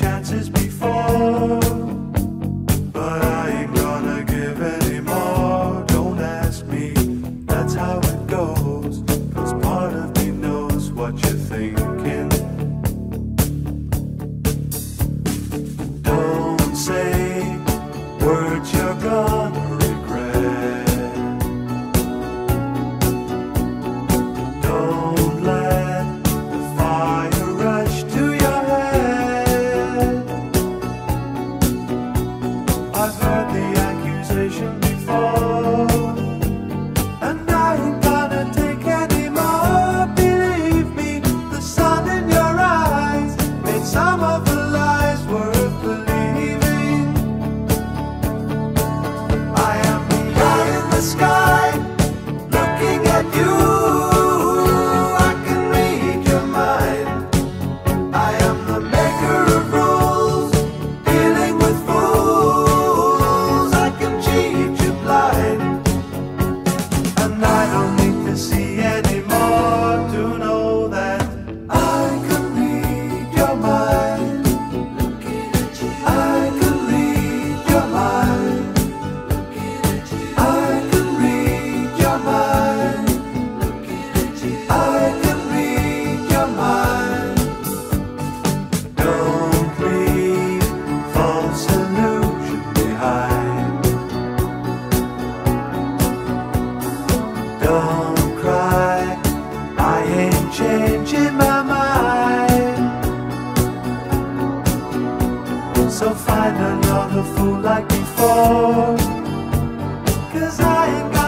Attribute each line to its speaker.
Speaker 1: chances before, but I ain't gonna give any more. Don't ask me, that's how it goes. Cause part of me knows what you think. you find another fool like before. Cause I ain't gonna